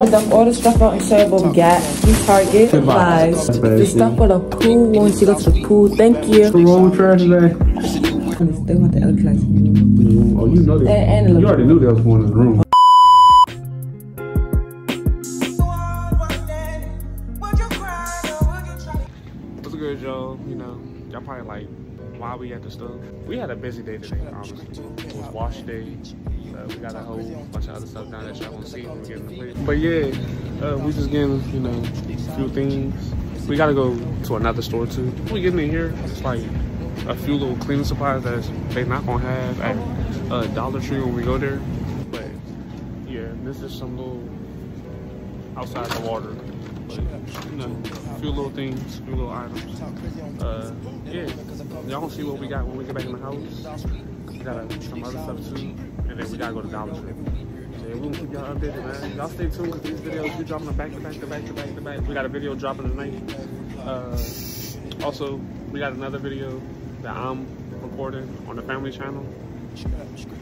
Dump all the stuff out and show you what we got. We Target Goodbye. supplies. That's bad The shit. stuff for the pool. We want you to go to the pool. Thank you. What's wrong with trash today? They want the other class. Oh, you know that. And- and you already knew there was one in the room. What's good, y'all? You know, y'all probably like, why we at the store? We had a busy day today, honestly. It was wash day. Uh, we got a whole bunch of other stuff down that y'all gonna see when we get in the place. But yeah, uh, we just getting, you know, a few things. We gotta go to another store too. We getting in here, it's like a few little cleaning supplies that they not gonna have at uh, Dollar Tree when we go there. But yeah, this is some little outside the water. But, you know, a few little things, a few little items. Uh, yeah, y'all gonna see what we got when we get back in the house. We got uh, some other stuff too, and then we gotta go to Dollar Tree. Yeah, we gonna keep y'all updated, man. Y'all stay tuned because these videos we dropping them back to back to back to back to back. We got a video dropping tonight. Uh, also, we got another video that I'm recording on the family channel.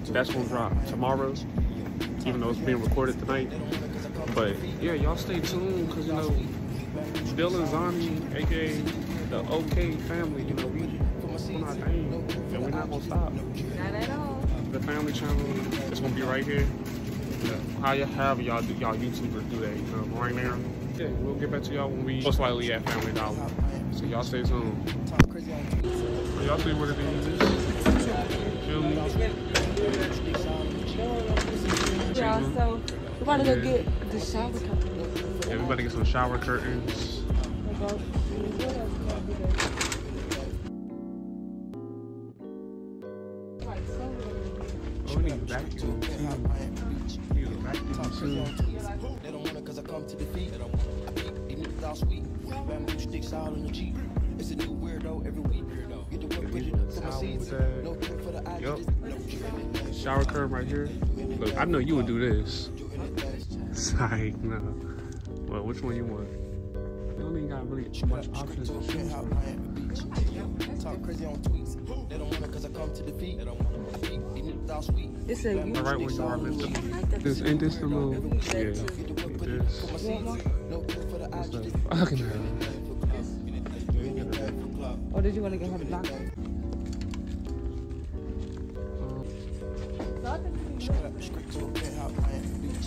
That's gonna drop tomorrow, even though it's being recorded tonight. But yeah, y'all stay tuned because you know, and Zani, aka the OK family, you know, we and we're not gonna stop. Not at all. The family channel is gonna be right here. How you have y'all do y'all YouTubers do that, you know, right now. Yeah, we'll get back to y'all when we most likely at Family Dollar. So y'all stay tuned. So y'all see what it is. Feel me? Yeah, so we about to go get the shower curtain. Yeah, we about to get some shower curtains. Oh, vacuum too. We need a vacuum too. They don't want it cause I come to defeat. They don't want it. I peep, these niggas all sweet. Bamboo sticks out on the cheap. It's a new weirdo every week. Get the work with it. For my seeds. No care for the eye. Yup. just No trend. Shower curtain right here. Look, I know you would do this. Psych, no. Well, which one you want? You don't even got really much options to choose Out. Miami Beach. Talk crazy on tweets. They don't want it cause I come to defeat. They don't want it. I peep, these niggas all sweet. It's a All right, where you are, Mister. This ain't this the little yeah. Like this. For my seeds. No care for the eye. What's the fucking hell? Or did you want to get her the black one? Straight to a penthouse, Miami Beach.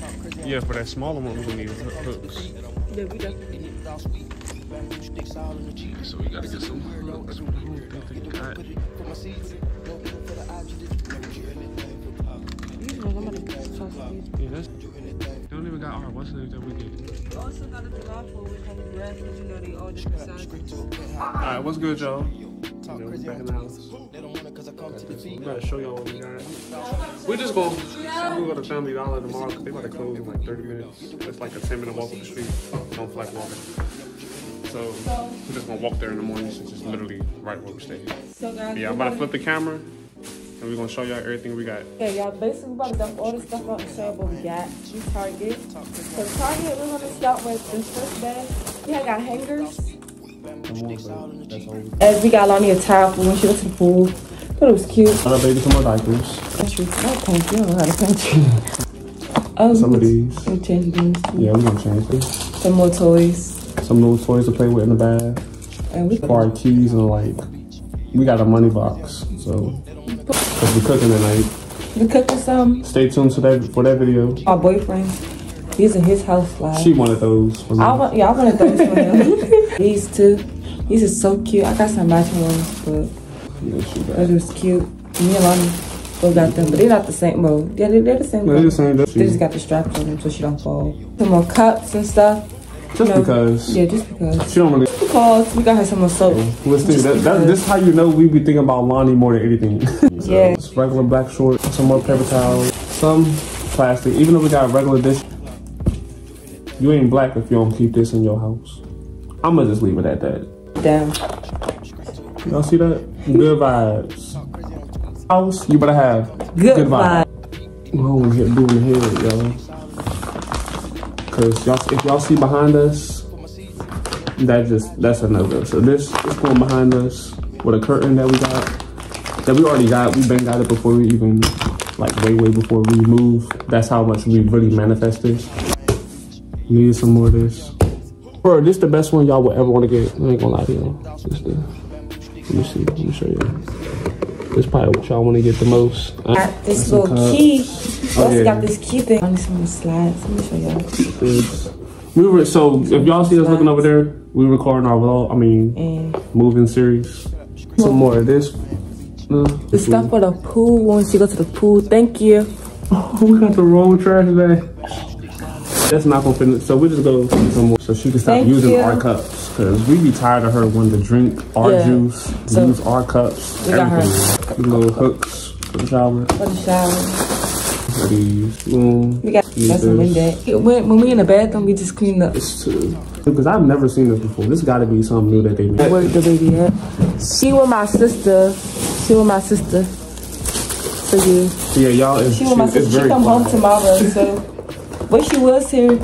Talk crazy Yeah, for that smaller one, we're gonna need hooks. Yeah, we definitely. These niggas all sweet. Bamboo sticks out on the cheap. So we gotta get some hooks. I don't think they got. For my seeds. No care for the eye. Just no trend. These ones, I'm gonna trust these. Yeah, that's. They don't even got our what's the name that we get. We also got a delightful with honey grass, because you know they all different sizes. All right, what's good, y'all? You know, back in the house. They don't want it I come to. We gotta show y'all what we got. We're just gonna we'll go to Family Dollar tomorrow because they about to close in like 30 minutes. It's like a 10 minute walk up the street. Don't feel like walking. So we're just gonna walk there in the morning. So it's just literally right where we stay. So guys, Yeah, I'm about to flip the camera and we're gonna show y'all everything we got. Yeah, y'all basically we about to dump all the stuff out and show you what we got. We Target. So Target, we're gonna start with this first bag. We have got hangers. As we got Lonnie a towel for when she went to the pool. Thought it was cute. Other baby, some more diapers. Country. Oh, country. You don't know how to country. Oh, Some of these. We change these. too. Yeah, we're gonna change these. Some more toys. Some little toys to play with in the bath. And we For our keys and like, we got a money box. So, cause we cooking tonight. we cooking some. Stay tuned to that for that video. My boyfriend. He's in his house live. She wanted those. For me. I want, yeah, I wanted those for him. These two. These are so cute. I got some matching ones, but Yeah, she got. those was cute. Me and Lonnie both got them, but they're not the same. Well, yeah, they're, they're the same. They're the same. That's They just got the straps on them so she don't fall. Some more cups and stuff. Just No. because Yeah, just because. she don't really. Because we got her some more soap. Listen, Just that, that, this is how you know we be thinking about Lonnie more than anything. so, Yeah. It's regular black shorts, some more paper towels, some plastic. Even though we got regular dish, you ain't black if you don't keep this in your house. I'm gonna just leave it at that. Down. Y'all see that? Good vibes. House, you better have Good, vibe. vibe. What we here doing here, y'all? Cause y'all, if y'all see behind us, that just that's a no go. So this is going behind us with a curtain that we got, that we already got. We been got it before we even, like way way before we moved. That's how much we really manifested. this. Needed some more of this. Bro, this the best one y'all would ever want to get. I ain't gonna lie to y'all. This the, let me see. Let me show you. This probably what y'all want to get the most. Uh, Got this little cups. key. Also yeah. got this key thing. I need some slides. Let me show y'all. this. We were so if y'all see us looking over there, we recording our vlog. I mean, And moving series. Some more of this. No, the stuff for the pool. Once you go to the pool, thank you. we got the wrong trash bag. That's not gonna finish. So we just go get some more so she can stop Thank using you. our cups. Cause we be tired of her wanting to drink our Yeah. juice, So, use our cups, we got her. everything. Little hooks for the shower. For the shower. These. We got that's some in that. When, when we in the bathroom, we just clean up. Because I've never seen this before. This got to be something new that they made. Where the baby at? She with my sister. She with my sister. So yeah. Yeah, y'all. It's, She with my sister. She come home tomorrow. So but she was here.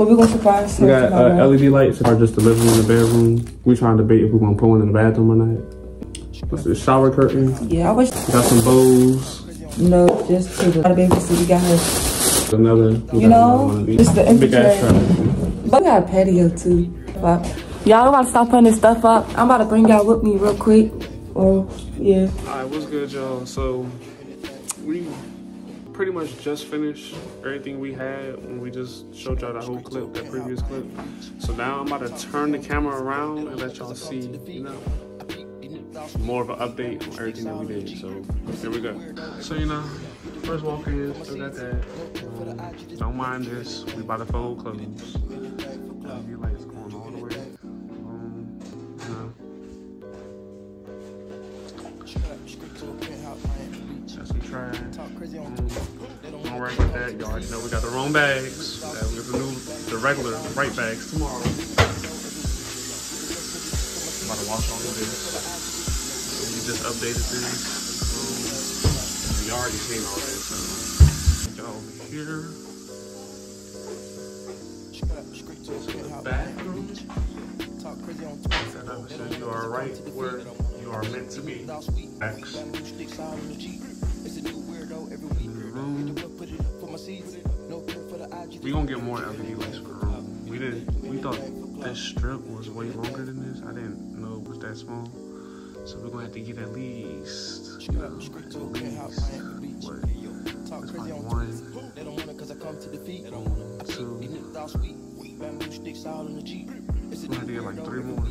But we gonna surprise her We got uh, LED lights that are just the living room and the bedroom. We trying to debate if we're gonna put one in the bathroom or not. What's this shower curtain? yeah, I wish Got some bows. no, just to the baby. So we got her. Another. You got know, another one of just the big ass But we got a patio too. But y'all about to start putting this stuff up. I'm about to bring y'all with me real quick. Oh, yeah. Alright, what's good, y'all? So, we pretty much just finished everything we had when we just showed y'all that whole clip, that previous clip. So now I'm about to turn the camera around and let y'all see, you know, more of an update on everything that we did. So, here we go. So, you know, first walk in, still got that. Um, don't mind this. We about to fold clothes. Got some. Um, don't worry about that. Y'all already know we got the wrong bags. Uh, we got the new, the regular right bags tomorrow. about to wash all of this. So we just updated this. Um, you already seen all that. So y'all over here. The bathroom. Set up so you are right where you are meant to be. X. We gonna get more LED lights for the room. We didn't. We thought this strip was way longer than this. I didn't know it was that small. So we're gonna have to get at least. You know, at least what? Like one, two. We're gonna have to get like three more.